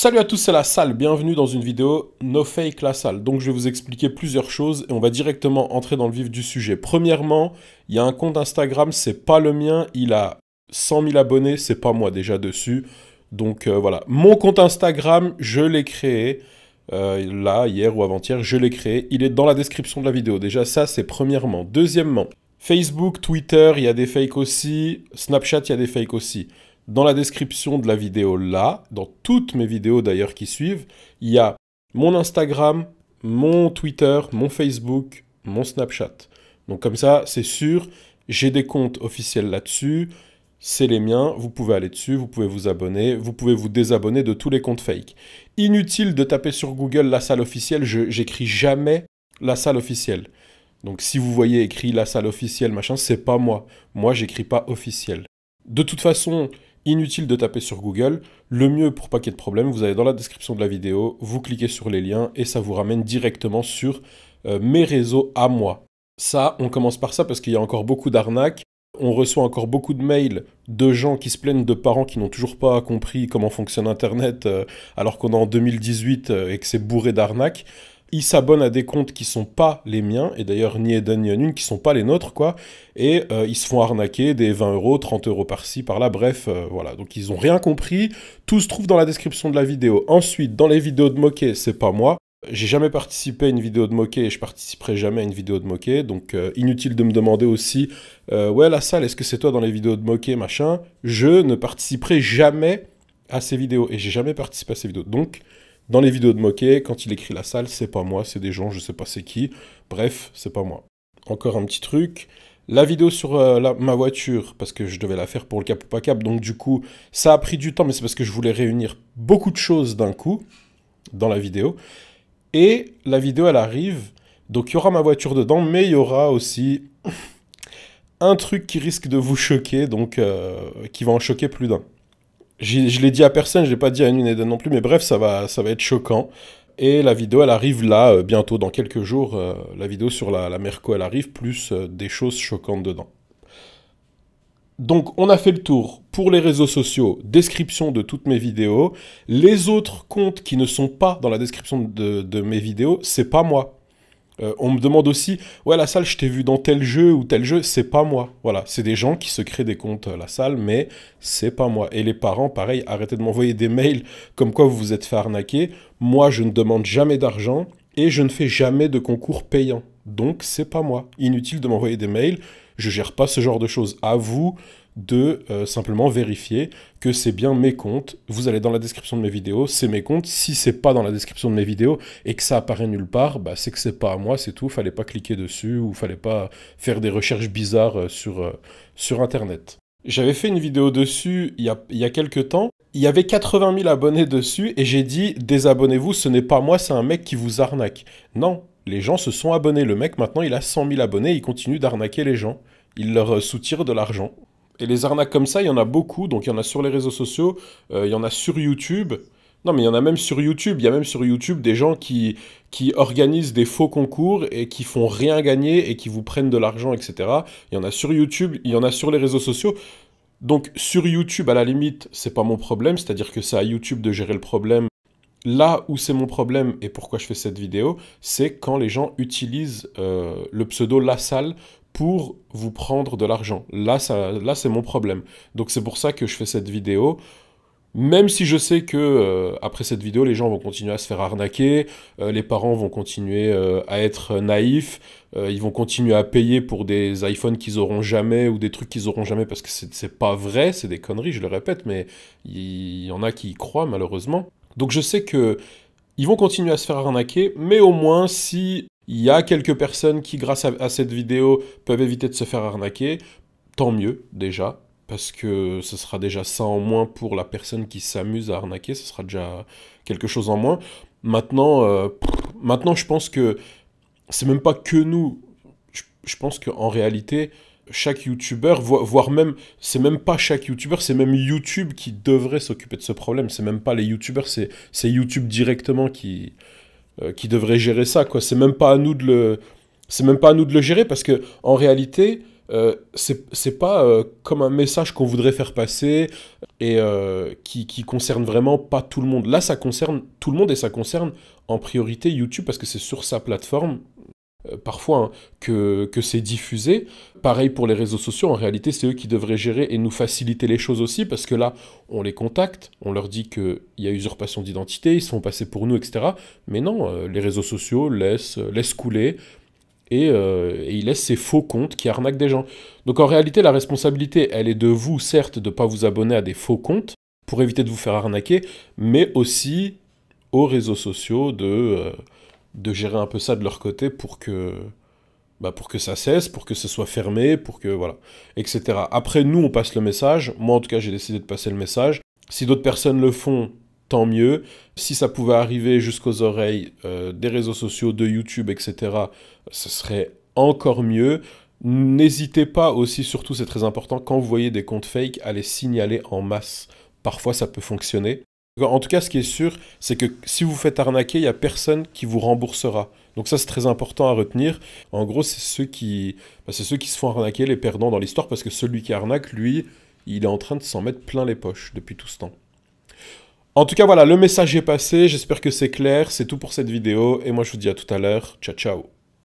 Salut à tous, c'est la salle, bienvenue dans une vidéo No Fake la salle. Donc je vais vous expliquer plusieurs choses et on va directement entrer dans le vif du sujet. Premièrement, il y a un compte Instagram, c'est pas le mien, il a 100 000 abonnés, c'est pas moi déjà dessus. Donc euh, voilà, mon compte Instagram, je l'ai créé, euh, là, hier ou avant-hier, je l'ai créé, il est dans la description de la vidéo. Déjà ça, c'est premièrement. Deuxièmement, Facebook, Twitter, il y a des fakes aussi, Snapchat, il y a des fakes aussi. Dans la description de la vidéo là, dans toutes mes vidéos d'ailleurs qui suivent, il y a mon Instagram, mon Twitter, mon Facebook, mon Snapchat. Donc comme ça, c'est sûr, j'ai des comptes officiels là-dessus, c'est les miens, vous pouvez aller dessus, vous pouvez vous abonner, vous pouvez vous désabonner de tous les comptes fake. Inutile de taper sur Google la salle officielle, j'écris jamais la salle officielle. Donc si vous voyez écrit la salle officielle, machin, c'est pas moi. Moi, j'écris pas officiel. De toute façon, Inutile de taper sur Google. Le mieux pour pas qu'il y ait de problème, vous allez dans la description de la vidéo, vous cliquez sur les liens et ça vous ramène directement sur euh, mes réseaux à moi. Ça, on commence par ça parce qu'il y a encore beaucoup d'arnaques. On reçoit encore beaucoup de mails de gens qui se plaignent de parents qui n'ont toujours pas compris comment fonctionne Internet euh, alors qu'on est en 2018 euh, et que c'est bourré d'arnaques ils s'abonnent à des comptes qui sont pas les miens, et d'ailleurs ni Eden ni Anune qui sont pas les nôtres, quoi, et euh, ils se font arnaquer des 20 euros, 30 euros par-ci, par-là, bref, euh, voilà. Donc ils ont rien compris, tout se trouve dans la description de la vidéo. Ensuite, dans les vidéos de moquet, c'est pas moi. J'ai jamais participé à une vidéo de moquet et je participerai jamais à une vidéo de moquet, donc euh, inutile de me demander aussi, ouais la salle, est-ce que c'est toi dans les vidéos de moquet, machin? Je ne participerai jamais à ces vidéos, et j'ai jamais participé à ces vidéos. Donc, dans les vidéos de moquet, quand il écrit la salle, c'est pas moi, c'est des gens, je sais pas c'est qui. Bref, c'est pas moi. Encore un petit truc. La vidéo sur euh, ma voiture, parce que je devais la faire pour le cap ou pas cap, donc du coup, ça a pris du temps, mais c'est parce que je voulais réunir beaucoup de choses d'un coup dans la vidéo. Et la vidéo, elle arrive, donc il y aura ma voiture dedans, mais il y aura aussi un truc qui risque de vous choquer, donc euh, qui va en choquer plus d'un. Je l'ai dit à personne, je l'ai pas dit à une Eden non plus, mais bref, ça va, ça va être choquant. Et la vidéo, elle arrive là, euh, bientôt, dans quelques jours. Euh, la vidéo sur la, la Merco, elle arrive, plus euh, des choses choquantes dedans. Donc, on a fait le tour pour les réseaux sociaux, description de toutes mes vidéos. Les autres comptes qui ne sont pas dans la description de, de mes vidéos, c'est pas moi. Euh, on me demande aussi, ouais, la salle, je t'ai vu dans tel jeu ou tel jeu, c'est pas moi. Voilà, c'est des gens qui se créent des comptes à la salle, mais c'est pas moi. Et les parents, pareil, arrêtez de m'envoyer des mails comme quoi vous vous êtes fait arnaquer. Moi, je ne demande jamais d'argent et je ne fais jamais de concours payant. Donc, c'est pas moi. Inutile de m'envoyer des mails. Je gère pas ce genre de choses. À vous de euh, simplement vérifier que c'est bien mes comptes. Vous allez dans la description de mes vidéos, c'est mes comptes. Si c'est pas dans la description de mes vidéos et que ça apparaît nulle part, bah, c'est que c'est pas à moi, c'est tout. Fallait pas cliquer dessus ou fallait pas faire des recherches bizarres euh, sur, euh, sur Internet. J'avais fait une vidéo dessus il y a, il y a quelques temps. Il y avait 80 000 abonnés dessus et j'ai dit désabonnez-vous, ce n'est pas moi, c'est un mec qui vous arnaque. Non, les gens se sont abonnés. Le mec maintenant il a 100 000 abonnés, il continue d'arnaquer les gens. Il leur soutire de l'argent. Et les arnaques comme ça, il y en a beaucoup. Donc il y en a sur les réseaux sociaux, euh, il y en a sur YouTube. Non, mais il y en a même sur YouTube. Il y a même sur YouTube des gens qui, qui organisent des faux concours et qui font rien gagner et qui vous prennent de l'argent, etc. Il y en a sur YouTube, il y en a sur les réseaux sociaux. Donc sur YouTube, à la limite, c'est pas mon problème. C'est-à-dire que c'est à YouTube de gérer le problème. Là où c'est mon problème et pourquoi je fais cette vidéo, c'est quand les gens utilisent euh, le pseudo La Salle pour vous prendre de l'argent. Là, ça, là c'est mon problème. Donc c'est pour ça que je fais cette vidéo. Même si je sais que euh, après cette vidéo, les gens vont continuer à se faire arnaquer, euh, les parents vont continuer à être naïfs, ils vont continuer à payer pour des iPhones qu'ils auront jamais ou des trucs qu'ils auront jamais parce que c'est pas vrai, c'est des conneries, je le répète, mais il y, en a qui y croient malheureusement. Donc je sais que ils vont continuer à se faire arnaquer, mais au moins si il y a quelques personnes qui, grâce à, cette vidéo, peuvent éviter de se faire arnaquer. Tant mieux, déjà, parce que ce sera déjà ça en moins pour la personne qui s'amuse à arnaquer, ce sera déjà quelque chose en moins. Maintenant, euh, maintenant je pense que c'est même pas que nous. Je, pense qu'en réalité, chaque youtubeur, voire même, c'est même pas chaque youtubeur, c'est même YouTube qui devrait s'occuper de ce problème. C'est même pas les youtubeurs, c'est YouTube directement qui, euh, qui devrait gérer ça. Quoi. C'est même pas à nous de le, c'est même pas à nous de le gérer parce que en réalité, euh, c'est pas euh, comme un message qu'on voudrait faire passer et euh, qui, qui, concerne vraiment pas tout le monde. Là, ça concerne tout le monde et ça concerne en priorité YouTube parce que c'est sur sa plateforme, parfois, hein, que, c'est diffusé. Pareil pour les réseaux sociaux, en réalité, c'est eux qui devraient gérer et nous faciliter les choses aussi parce que là, on les contacte, on leur dit qu'il y a usurpation d'identité, ils sont passés pour nous, etc. Mais non, les réseaux sociaux laissent, laissent couler euh, et, il laisse ses faux comptes qui arnaquent des gens. Donc en réalité, la responsabilité, elle est de vous, certes, de ne pas vous abonner à des faux comptes pour éviter de vous faire arnaquer, mais aussi aux réseaux sociaux de, euh, de gérer un peu ça de leur côté pour que, bah pour que ça cesse, pour que ce soit fermé, pour que voilà, etc. Après, nous, on passe le message. Moi, en tout cas, j'ai décidé de passer le message. Si d'autres personnes le font, tant mieux. Si ça pouvait arriver jusqu'aux oreilles euh, des réseaux sociaux, de YouTube, etc., ce serait encore mieux. N'hésitez pas aussi, surtout c'est très important, quand vous voyez des comptes fake, à les signaler en masse. Parfois ça peut fonctionner. En tout cas, ce qui est sûr, c'est que si vous faites arnaquer, il n'y a personne qui vous remboursera. Donc ça, c'est très important à retenir. En gros, c'est ceux qui, bah, ceux qui se font arnaquer, les perdants dans l'histoire, parce que celui qui arnaque, lui, il est en train de s'en mettre plein les poches depuis tout ce temps. En tout cas, voilà, le message est passé. J'espère que c'est clair. C'est tout pour cette vidéo. Et moi, je vous dis à tout à l'heure. Ciao, ciao.